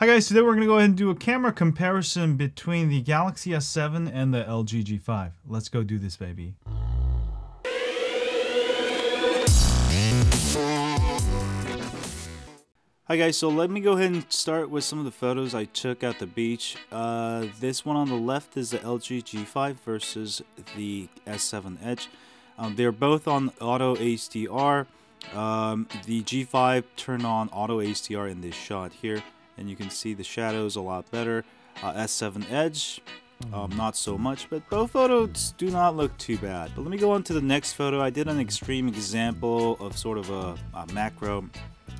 Hi guys, today we're going to go ahead and do a camera comparison between the Galaxy S7 and the LG G5. Let's go do this baby. Hi guys, so let me go ahead and start with some of the photos I took at the beach. Uh, this one on the left is the LG G5 versus the S7 Edge. Um, they're both on auto HDR. Um, the G5 turned on auto HDR in this shot here and you can see the shadows a lot better. Uh, S7 Edge, um, not so much, but both photos do not look too bad. But let me go on to the next photo. I did an extreme example of sort of a, a macro.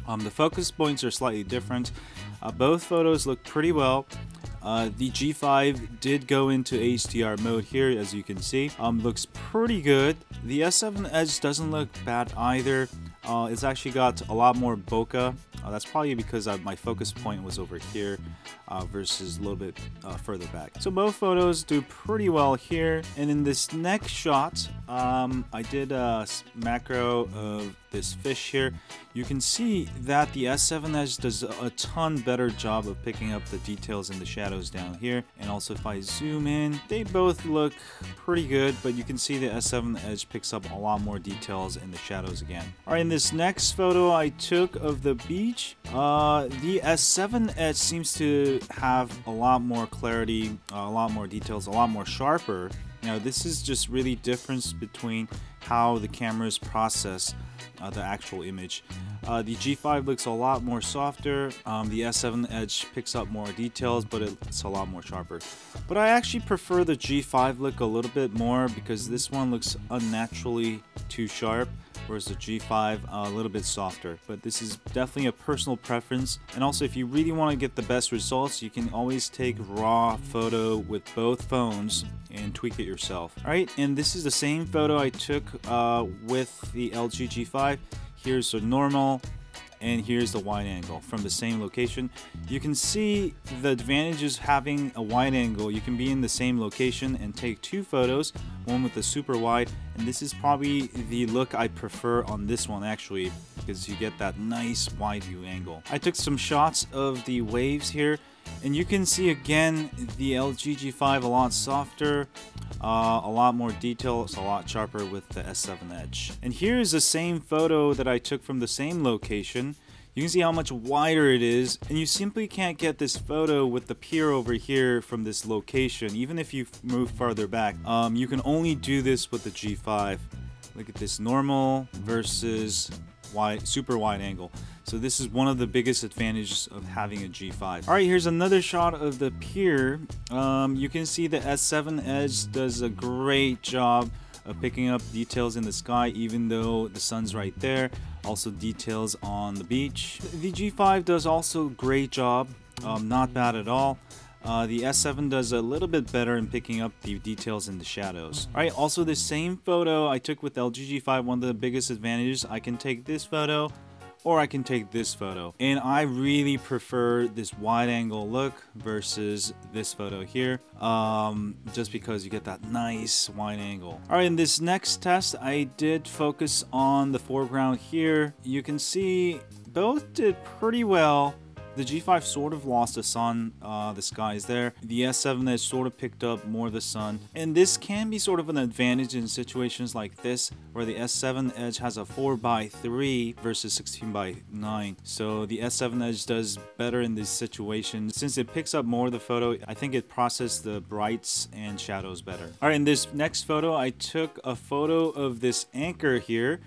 Um, the focus points are slightly different. Uh, both photos look pretty well. Uh, the G5 did go into HDR mode here, as you can see. Um, looks pretty good. The S7 Edge doesn't look bad either. Uh, it's actually got a lot more bokeh. Uh, that's probably because uh, my focus point was over here uh, versus a little bit uh, further back. So both photos do pretty well here. And in this next shot, um, I did a macro of this fish here. You can see that the S7 Edge does a ton better job of picking up the details in the shadows down here. And also if I zoom in, they both look pretty good, but you can see the S7 Edge picks up a lot more details in the shadows again. All right, in this next photo I took of the beach, uh, the S7 Edge seems to have a lot more clarity, a lot more details, a lot more sharper. Now this is just really difference between how the cameras process uh, the actual image. Uh, the G5 looks a lot more softer. Um, the S7 Edge picks up more details, but it's a lot more sharper. But I actually prefer the G5 look a little bit more because this one looks unnaturally too sharp whereas the G5 uh, a little bit softer. But this is definitely a personal preference. And also if you really want to get the best results, you can always take raw photo with both phones and tweak it yourself. Alright, and this is the same photo I took uh, with the LG G5. Here's the normal, and here's the wide angle from the same location. You can see the advantages having a wide angle. You can be in the same location and take two photos, one with the super wide, and this is probably the look I prefer on this one actually, because you get that nice wide view angle. I took some shots of the waves here, and you can see again the LG G5 a lot softer, uh, a lot more detail, it's a lot sharper with the S7 Edge. And here's the same photo that I took from the same location. You can see how much wider it is, and you simply can't get this photo with the pier over here from this location, even if you move farther back. Um, you can only do this with the G5. Look at this normal versus wide, super wide angle. So this is one of the biggest advantages of having a G5. All right, here's another shot of the pier. Um, you can see the S7 Edge does a great job of picking up details in the sky even though the sun's right there. Also details on the beach. The G5 does also a great job, um, not bad at all. Uh, the S7 does a little bit better in picking up the details in the shadows. Alright, also the same photo I took with LG G5, one of the biggest advantages, I can take this photo or I can take this photo. And I really prefer this wide angle look versus this photo here, um, just because you get that nice wide angle. All right, in this next test, I did focus on the foreground here. You can see both did pretty well the G5 sort of lost the sun, uh, the sky is there. The S7 has sort of picked up more of the sun. And this can be sort of an advantage in situations like this, where the S7 Edge has a 4x3 versus 16 by 9 So the S7 Edge does better in this situation. Since it picks up more of the photo, I think it processes the brights and shadows better. Alright, in this next photo, I took a photo of this anchor here.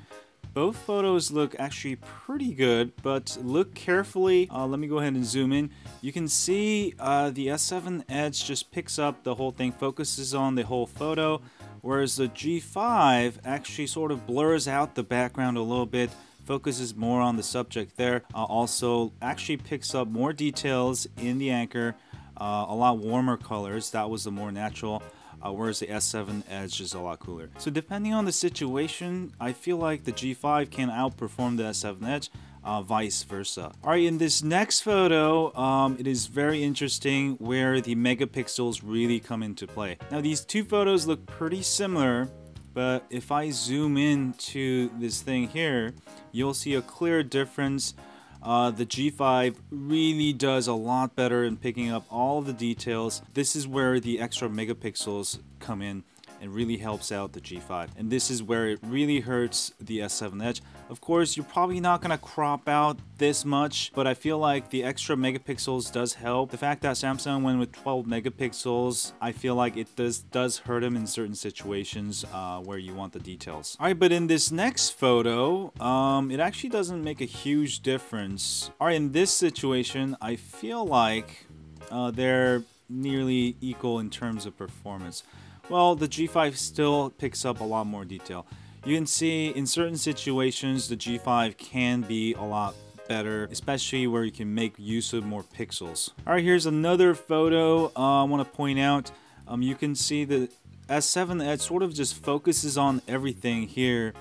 Both photos look actually pretty good, but look carefully. Uh, let me go ahead and zoom in. You can see uh, the S7 Edge just picks up the whole thing, focuses on the whole photo, whereas the G5 actually sort of blurs out the background a little bit, focuses more on the subject there. Uh, also actually picks up more details in the anchor, uh, a lot warmer colors. That was the more natural uh, whereas the S7 Edge is a lot cooler. So depending on the situation, I feel like the G5 can outperform the S7 Edge, uh, vice versa. Alright, in this next photo, um, it is very interesting where the megapixels really come into play. Now these two photos look pretty similar, but if I zoom in to this thing here, you'll see a clear difference uh, the G5 really does a lot better in picking up all the details. This is where the extra megapixels come in and really helps out the G5. And this is where it really hurts the S7 Edge. Of course, you're probably not gonna crop out this much, but I feel like the extra megapixels does help. The fact that Samsung went with 12 megapixels, I feel like it does does hurt them in certain situations uh, where you want the details. All right, but in this next photo, um, it actually doesn't make a huge difference. All right, in this situation, I feel like uh, they're nearly equal in terms of performance. Well, the G5 still picks up a lot more detail. You can see in certain situations the G5 can be a lot better, especially where you can make use of more pixels. Alright, here's another photo uh, I want to point out. Um, you can see the S7 Edge sort of just focuses on everything here,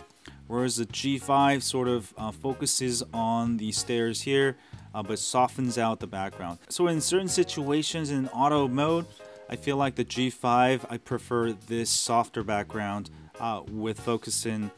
whereas the G5 sort of uh, focuses on the stairs here, uh, but softens out the background. So in certain situations in auto mode, I feel like the G5, I prefer this softer background uh, with focusing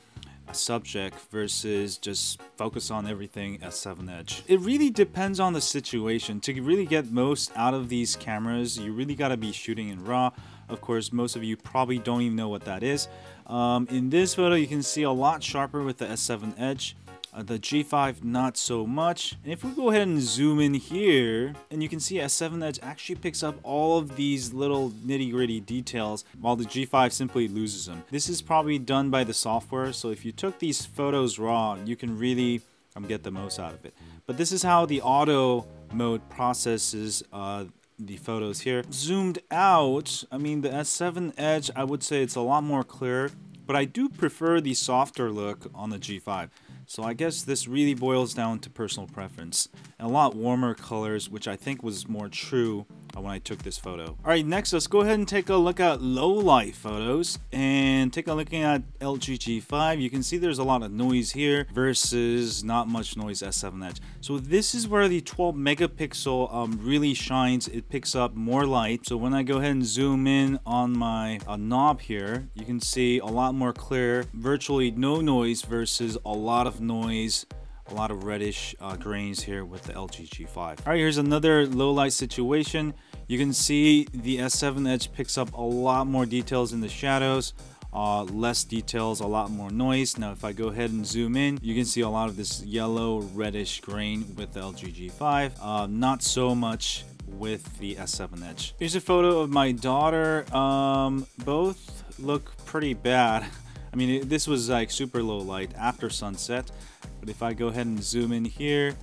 a subject versus just focus on everything S7 Edge. It really depends on the situation. To really get most out of these cameras, you really got to be shooting in RAW. Of course, most of you probably don't even know what that is. Um, in this photo, you can see a lot sharper with the S7 Edge. Uh, the G5 not so much. And if we go ahead and zoom in here, and you can see S7 Edge actually picks up all of these little nitty gritty details while the G5 simply loses them. This is probably done by the software, so if you took these photos raw, you can really um, get the most out of it. But this is how the auto mode processes uh, the photos here. Zoomed out, I mean the S7 Edge, I would say it's a lot more clear, but I do prefer the softer look on the G5. So I guess this really boils down to personal preference. A lot warmer colors, which I think was more true when I took this photo. Alright, next let's go ahead and take a look at low light photos and take a look at LG G5. You can see there's a lot of noise here versus not much noise S7 Edge. So this is where the 12 megapixel um, really shines. It picks up more light. So when I go ahead and zoom in on my uh, knob here, you can see a lot more clear, virtually no noise versus a lot of noise a lot of reddish uh, grains here with the LG G5. All right, here's another low light situation. You can see the S7 Edge picks up a lot more details in the shadows, uh, less details, a lot more noise. Now, if I go ahead and zoom in, you can see a lot of this yellow reddish grain with the LG G5. Uh, not so much with the S7 Edge. Here's a photo of my daughter. Um, both look pretty bad. I mean, this was like super low light after sunset. But if I go ahead and zoom in here,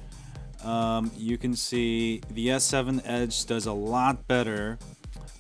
um, you can see the S7 Edge does a lot better.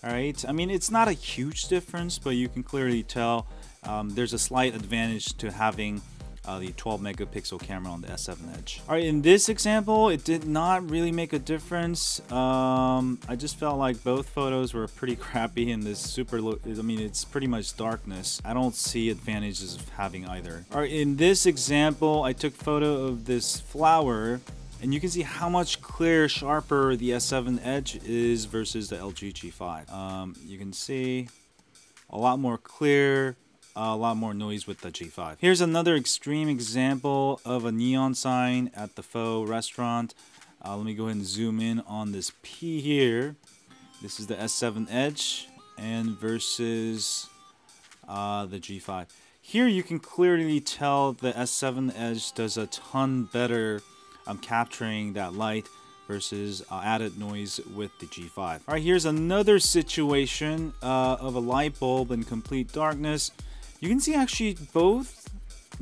All right, I mean, it's not a huge difference, but you can clearly tell um, there's a slight advantage to having uh, the 12 megapixel camera on the S7 Edge. All right, in this example, it did not really make a difference. Um, I just felt like both photos were pretty crappy in this super low, I mean, it's pretty much darkness. I don't see advantages of having either. All right, in this example, I took photo of this flower and you can see how much clearer, sharper the S7 Edge is versus the LG G5. Um, you can see a lot more clear, a lot more noise with the G5. Here's another extreme example of a neon sign at the pho restaurant. Uh, let me go ahead and zoom in on this P here. This is the S7 Edge and versus uh, the G5. Here you can clearly tell the S7 Edge does a ton better um, capturing that light versus uh, added noise with the G5. All right, here's another situation uh, of a light bulb in complete darkness. You can see actually both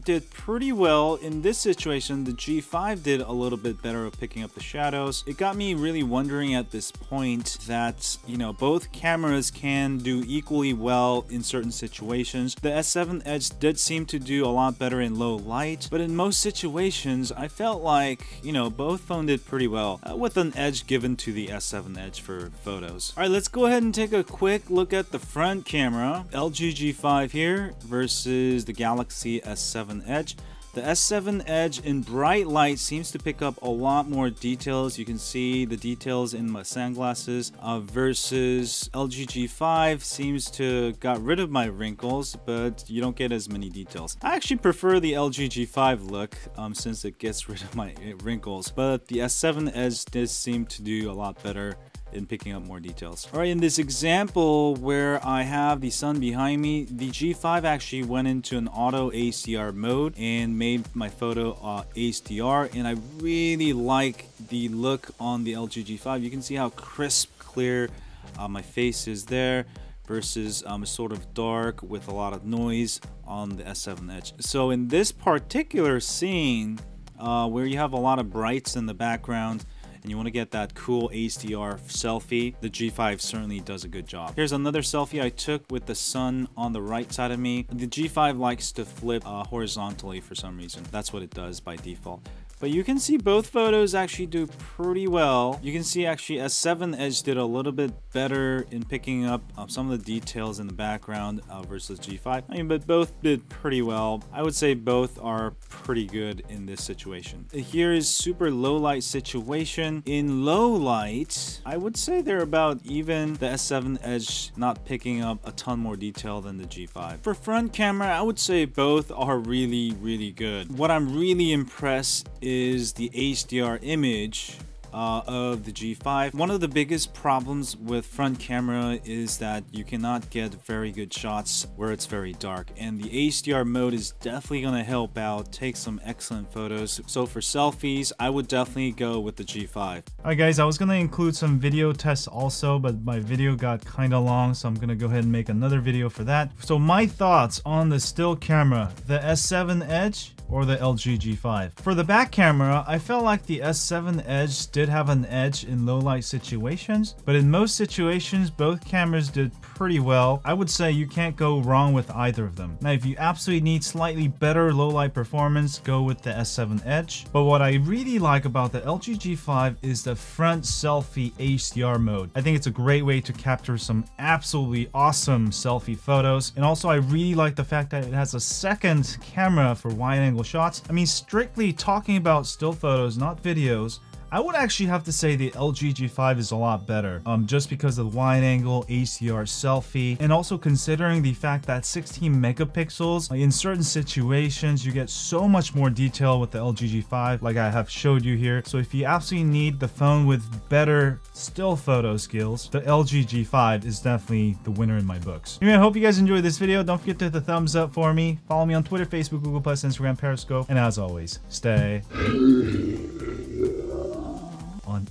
did pretty well in this situation. The G5 did a little bit better of picking up the shadows. It got me really wondering at this point that, you know, both cameras can do equally well in certain situations. The S7 Edge did seem to do a lot better in low light, but in most situations, I felt like, you know, both phones did pretty well uh, with an edge given to the S7 Edge for photos. All right, let's go ahead and take a quick look at the front camera. LG G5 here versus the Galaxy S7 Edge. The S7 Edge in bright light seems to pick up a lot more details. You can see the details in my sunglasses uh, versus LG G5 seems to got rid of my wrinkles, but you don't get as many details. I actually prefer the LG G5 look um, since it gets rid of my wrinkles, but the S7 Edge does seem to do a lot better in picking up more details. All right, in this example where I have the sun behind me, the G5 actually went into an auto HDR mode and made my photo uh, HDR and I really like the look on the LG G5. You can see how crisp, clear uh, my face is there versus um, sort of dark with a lot of noise on the S7 Edge. So in this particular scene, uh, where you have a lot of brights in the background, and you want to get that cool HDR selfie, the G5 certainly does a good job. Here's another selfie I took with the sun on the right side of me. The G5 likes to flip uh, horizontally for some reason. That's what it does by default. But you can see both photos actually do pretty well. You can see actually S7 Edge did a little bit better in picking up uh, some of the details in the background uh, versus G5. I mean, but both did pretty well. I would say both are pretty good in this situation. Here is super low light situation. In low light, I would say they're about even. The S7 Edge not picking up a ton more detail than the G5. For front camera, I would say both are really, really good. What I'm really impressed is the HDR image uh, of the G5. One of the biggest problems with front camera is that you cannot get very good shots where it's very dark and the HDR mode is definitely going to help out take some excellent photos. So for selfies, I would definitely go with the G5. Alright guys, I was going to include some video tests also, but my video got kind of long, so I'm going to go ahead and make another video for that. So my thoughts on the still camera, the S7 Edge or the LG G5. For the back camera, I felt like the S7 Edge did have an edge in low light situations, but in most situations, both cameras did pretty well. I would say you can't go wrong with either of them. Now, if you absolutely need slightly better low light performance, go with the S7 Edge. But what I really like about the LG G5 is the front selfie HDR mode. I think it's a great way to capture some absolutely awesome selfie photos. And also I really like the fact that it has a second camera for wide angle shots. I mean, strictly talking about still photos, not videos, I would actually have to say the LG G5 is a lot better, um, just because of the wide angle HDR selfie, and also considering the fact that 16 megapixels, in certain situations, you get so much more detail with the LG G5, like I have showed you here. So if you absolutely need the phone with better still photo skills, the LG G5 is definitely the winner in my books. Anyway, I hope you guys enjoyed this video. Don't forget to hit the thumbs up for me. Follow me on Twitter, Facebook, Google+, Instagram, Periscope, and as always, stay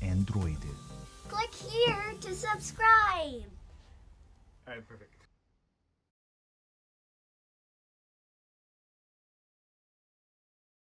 on Android. Click here to subscribe. Alright, perfect.